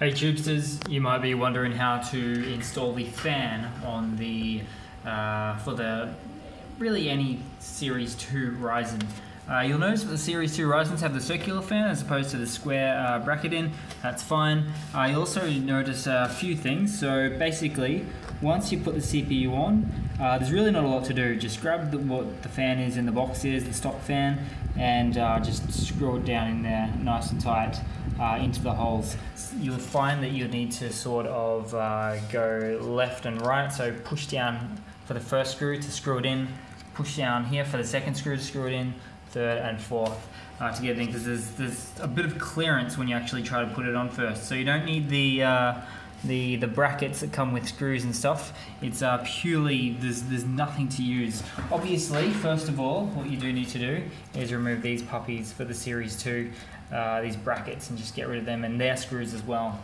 Hey Tubesters, you might be wondering how to install the fan on the uh, for the really any Series 2 Ryzen. Uh, you'll notice that the Series 2 Ryzens have the circular fan as opposed to the square uh, bracket in. That's fine. Uh, you'll also notice a few things. So basically, once you put the CPU on, uh, there's really not a lot to do. Just grab the, what the fan is in the box is, the stock fan, and uh, just screw it down in there nice and tight uh, into the holes. You'll find that you need to sort of go left and right. So push down for the first screw to screw it in, push down here for the second screw to screw it in, third and fourth uh, to get it in because there's, there's a bit of clearance when you actually try to put it on first. So you don't need the uh, the the brackets that come with screws and stuff. It's uh, purely there's there's nothing to use. Obviously, first of all, what you do need to do is remove these puppies for the Series Two, uh, these brackets, and just get rid of them and their screws as well.